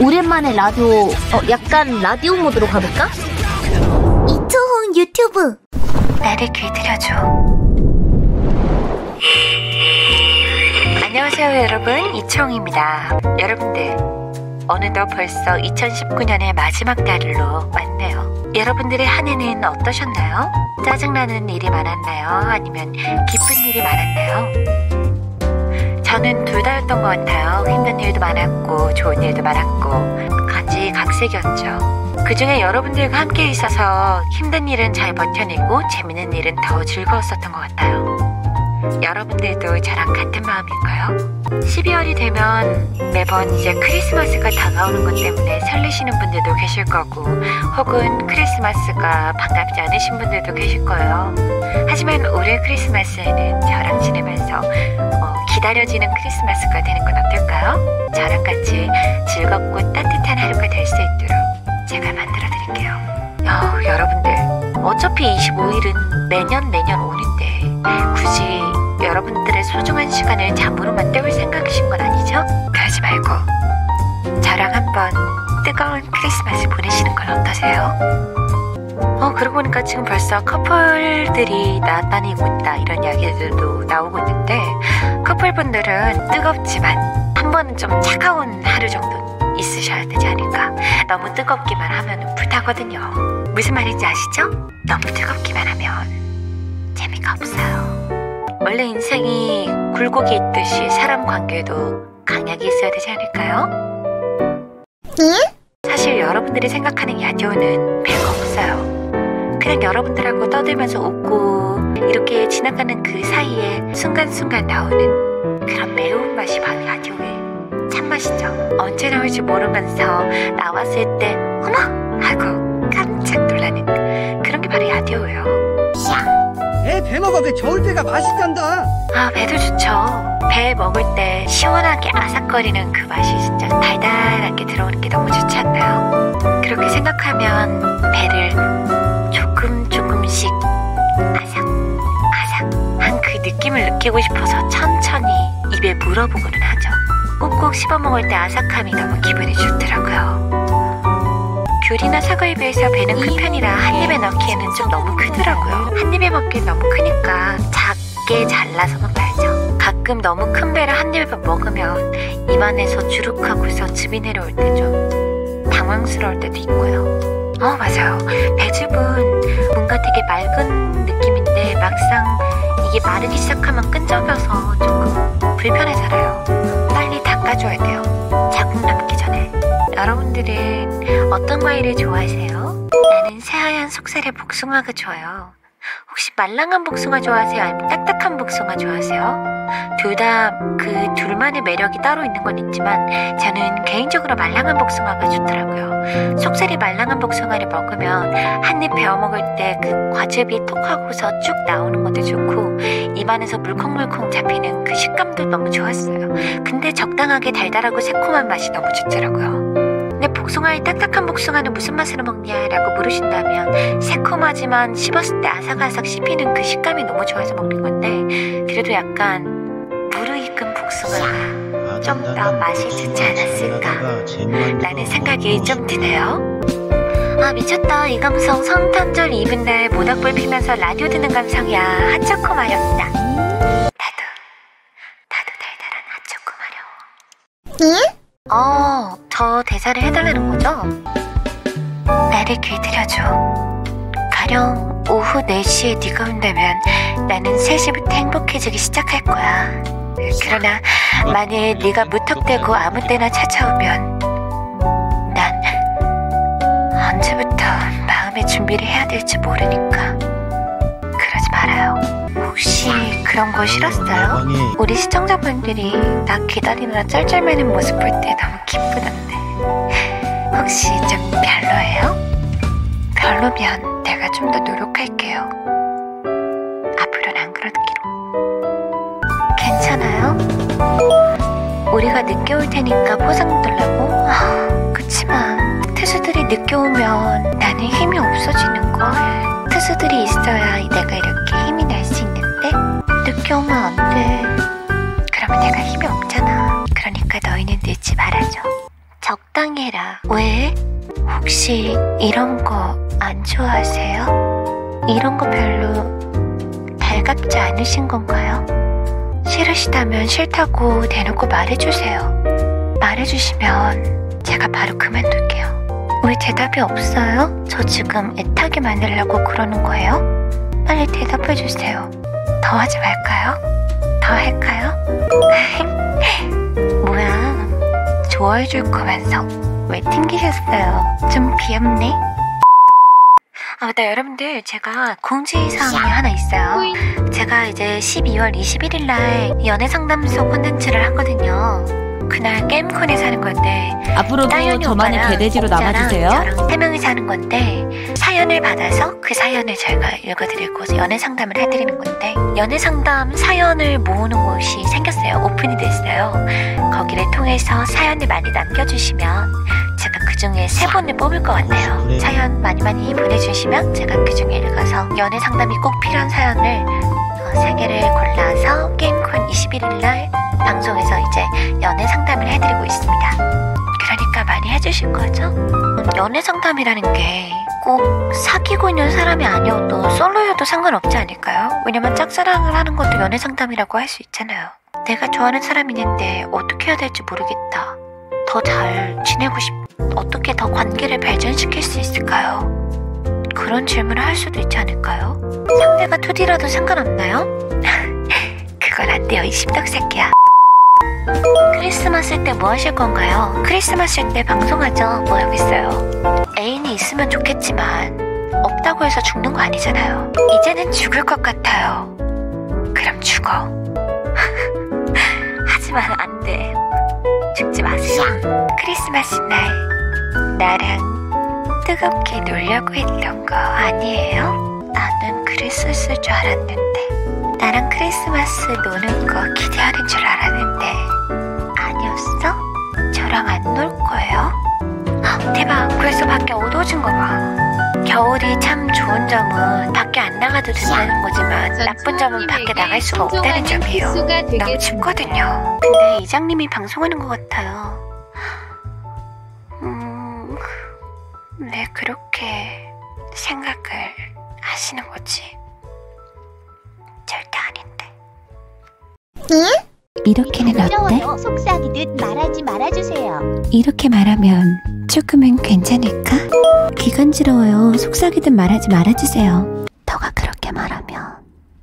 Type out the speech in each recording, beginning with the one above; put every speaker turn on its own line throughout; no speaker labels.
오랜만에 라디오, 어, 약간 라디오 모드로 가볼까?
이초홍 유튜브
나를 길들여줘. 안녕하세요, 여러분. 이청입니다. 여러분들, 어느덧 벌써 2019년의 마지막 달로 왔네요. 여러분들의 한 해는 어떠셨나요? 짜증나는 일이 많았나요? 아니면 기쁜 일이 많았나요? 저는 둘 다였던 것 같아요. 힘든 일도 많았고, 좋은 일도 많았고, 간지각색이었죠. 그 중에 여러분들과 함께 있어서 힘든 일은 잘 버텨내고, 재밌는 일은 더 즐거웠었던 것 같아요. 여러분들도 저랑 같은 마음인가요? 12월이 되면 매번 이제 크리스마스가 다가오는 것 때문에 설레시는 분들도 계실 거고, 혹은 크리스마스가 반갑지 않으신 분들도 계실 거예요. 하지만 올해 크리스마스에는 저랑 지내면서 어, 기다려지는 크리스마스가 되는 건 어떨까요? 저랑 같이 즐겁고 따뜻한 하루가 될 수 있도록 제가 만들어 드릴게요. 어, 여러분들, 어차피 25일은 매년 매년 오는데 굳이 여러분들의 소중한 시간을 잠으로만 때울 생각이신 건 아니죠? 그러지 말고 저랑 한번 뜨거운 크리스마스 보내시는 건 어떠세요? 어, 그러고 보니까 지금 벌써 커플들이 나다니고 있다 이런 이야기들도 나오고 있는데 커플분들은 뜨겁지만 한 번은 좀 차가운 하루 정도 있으셔야 되지 않을까 너무 뜨겁기만 하면 불타거든요 무슨 말인지 아시죠? 너무 뜨겁기만 하면 재미가 없어요 원래 인생이 굴곡이 있듯이 사람 관계도 강약이 있어야 되지 않을까요? 사실 여러분들이 생각하는 야디오는 별거 없어요. 그냥 여러분들하고 떠들면서 웃고 이렇게 지나가는 그 사이에 순간순간 나오는 그런 매운맛이 바로 야디오의 참맛이죠. 언제 나올지 모르면서 나왔을 때 어머! 하고 깜짝 놀라는 그런 게 바로 야디오예요.
애 배 먹어 배 때가 맛있단다
아, 배도 좋죠. 배 먹을 때 시원하게 아삭거리는 그 맛이 진짜 달달하게 들어오는 게 너무 좋지 않나요? 그렇게 생각하면 배를 조금 조금씩 아삭 아삭한 그 느낌을 느끼고 싶어서 천천히 입에 물어보고는 하죠. 꼭꼭 씹어 먹을 때 아삭함이 너무 기분이 좋더라고요. 귤이나 사과에 비해서 배는 큰 편이라 한 입에 넣기에는 좀 너무 크더라고요. 한 입에 먹기엔 너무 크니까 작게 잘라서 먹어야죠. 가끔 너무 큰 배를 한 입에 먹으면 입안에서 주룩하고서 즙이 내려올 때좀 당황스러울 때도 있고요. 어, 맞아요. 배즙은 뭔가 되게 맑은 느낌인데 막상 이게 마르기 시작하면 끈적여서 조금 불편해져요. 여러분들은 어떤 과일을 좋아하세요? 나는 새하얀 속살의 복숭아가 좋아요. 혹시 말랑한 복숭아 좋아하세요? 아니면 딱딱한 복숭아 좋아하세요? 둘 다 그 둘만의 매력이 따로 있는 건 있지만 저는 개인적으로 말랑한 복숭아가 좋더라고요. 속살이 말랑한 복숭아를 먹으면 한 입 베어 먹을 때 그 과즙이 톡 하고서 쭉 나오는 것도 좋고 입안에서 물컹물컹 잡히는 그 식감도 너무 좋았어요. 근데 적당하게 달달하고 새콤한 맛이 너무 좋더라고요. 복숭아의 딱딱한 복숭아는 무슨 맛으로 먹냐 라고 물으신다면 새콤하지만 씹었을 때 아삭아삭 씹히는 그 식감이 너무 좋아서 먹는 건데 그래도 약간 무르익은 복숭아가 좀 더 맛이 좋지 않았을까? 라는 생각이 좀 드네요. 아 미쳤다. 이 감성 성탄절 이브날 모닥불 피면서 라디오 듣는 감성이야. 핫초코 마렵다. 나도 나도 달달한 핫초코 마려워. 어, 저 대사를 해달라는 거죠? 나를 길들여줘. 가령 오후 4시에 네가 온다면 나는 3시부터 행복해지기 시작할 거야. 그러나 만일 네가 무턱대고 아무 때나 찾아오면 난 언제부터 마음의 준비를 해야 될지 모르니까 그런 거 싫었어요? 우리 시청자분들이 나 기다리느라 쩔쩔매는 모습 볼 때 너무 기쁘던데 혹시 좀 별로예요? 별로면 내가 좀 더 노력할게요 앞으로는 안 그러기로 괜찮아요? 우리가 늦게 올 테니까 포상 들라고? 아, 그치만 투수들이 늦게 오면 나는 힘이 없어지는걸 투수들이 있어야 내가 이렇게 힘이 날 수 있는데 늦게 오면 안 돼. 그러면 내가 힘이 없잖아. 그러니까 너희는 늦지 말아줘. 적당히 해라. 왜? 혹시 이런 거 안 좋아하세요? 이런 거 별로 달갑지 않으신 건가요? 싫으시다면 싫다고 대놓고 말해주세요. 말해주시면 제가 바로 그만둘게요. 왜 대답이 없어요? 저 지금 애타게 만들려고 그러는 거예요? 빨리 대답해주세요. 더 하지 말까요? 더 할까요? 뭐야, 좋아해 줄 거면서 왜 튕기셨어요? 좀 귀엽네? 아, 맞다, 여러분들. 제가 공지사항이 하나 있어요. 제가 이제 12월 21일 날 연애 상담소 콘텐츠를 하거든요. 그날 게임콘에 사는 건데
앞으로도 저만의 개돼지로 남아주세요.
세 명이 사는 건데 사연을 받아서 그 사연을 저희가 읽어드리고 연애 상담을 해드리는 건데 연애 상담 사연을 모으는 곳이 생겼어요. 오픈이 됐어요. 거기를 통해서 사연을 많이 남겨주시면 제가 그 중에 세 분을 뽑을 것 같아요. 사연 많이 많이 보내주시면 제가 그 중에 읽어서 연애 상담이 꼭 필요한 사연을 어, 세 개를 골라서 게임콘 21일 날 방송에서 이제 연애 상담을 해드리고 있습니다. 그러니까 많이 해주실 거죠? 음, 연애 상담이라는 게 꼭 사귀고 있는 사람이 아니어도 솔로여도 상관없지 않을까요? 왜냐면 짝사랑을 하는 것도 연애 상담이라고 할 수 있잖아요. 내가 좋아하는 사람이 있는데 어떻게 해야 될지 모르겠다. 더 잘 지내고 싶, 어떻게 더 관계를 발전시킬 수 있을까요? 그런 질문을 할 수도 있지 않을까요? 상대가 2D라도 상관없나요? 그건 안 돼요, 이 십덕새끼야. 크리스마스 때 뭐 하실 건가요? 크리스마스 때 방송하죠. 뭐 하겠어요? 애인이 있으면 좋겠지만 없다고 해서 죽는 거 아니잖아요. 이제는 죽을 것 같아요. 그럼 죽어. 하지만 안 돼. 죽지 마세요. 크리스마스 날 나랑 뜨겁게 놀려고 했던 거 아니에요? 나는 그랬었을 줄 알았는데 나랑 크리스마스 노는 거 기대하는 줄 알았는데 아니었어? 저랑 안 놀 거예요? 헉, 대박 그래서 밖에 어두워진 거 봐 겨울이 참 좋은 점은 밖에 안 나가도 된다는 거지만 나쁜 점은 밖에 나갈 수가 없다는 점이에요 너무 춥거든요 근데 이장님이 방송하는 것 같아요 음... 왜 그렇게 생각을 하시는 거지? 아닌데. 이렇게는 어때?
속삭이듯 말하지 말아주세요.
이렇게 말하면 조금은 괜찮을까? 기간지러워요. 속삭이듯 말하지 말아주세요. 너가 그렇게 말하면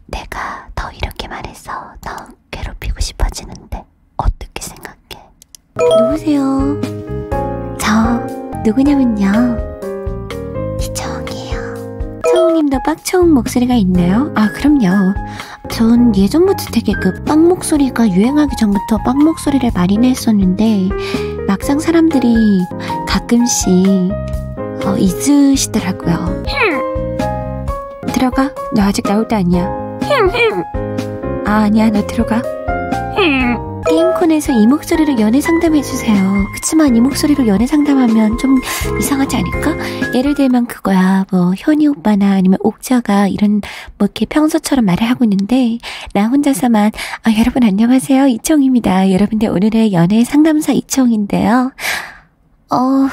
내가 더 이렇게 말해서 더 괴롭히고 싶어지는데 어떻게 생각해? 누구세요? 저 누구냐면요. 이청이에요. 청우님도 빡청은 목소리가 있나요? 아 그럼요. 전 예전부터 되게 그 빵 목소리가 유행하기 전부터 빵 목소리를 많이 냈었는데 막상 사람들이 가끔씩 어, 잊으시더라고요. 들어가. 너 아직 나올 때 아니야. 아 아니야 너 들어가. 게임콘에서 이 목소리로 연애 상담해주세요. 그치만 이 목소리로 연애 상담하면 좀 이상하지 않을까? 예를 들면 그거야. 뭐 현이 오빠나 아니면 옥자가 이런 뭐 이렇게 평소처럼 말을 하고 있는데 나 혼자서만 아, 여러분 안녕하세요 이청입니다. 여러분들 오늘의 연애 상담사 이청인데요. 어,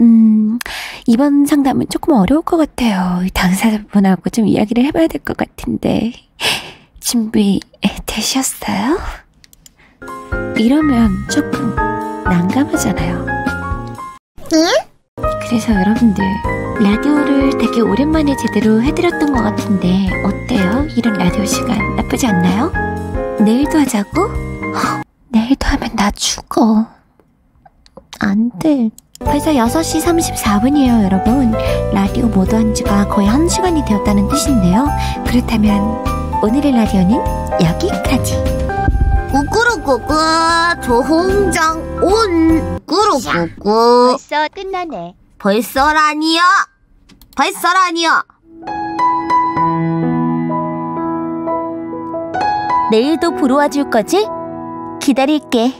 음, 이번 상담은 조금 어려울 것 같아요. 당사자분하고 좀 이야기를 해봐야 될 것 같은데 준비 되셨어요? 이러면 조금 난감하잖아요. 그래서 여러분들 라디오를 되게 오랜만에 제대로 해드렸던 것 같은데 어때요? 이런 라디오 시간 나쁘지 않나요? 내일도 하자고? 헉, 내일도 하면 나 죽어. 안 돼. 벌써 6시 34분이에요, 여러분. 라디오 모드 한 지가 거의 1시간이 되었다는 뜻인데요. 그렇다면 오늘의 라디오는 여기까지.
꾸 꾸루꾸꾸 조홍장 온 꾸루꾸꾸
벌써 끝나네.
벌써라니요 벌써라니요
내일도 보러 와줄 거지? 기다릴게.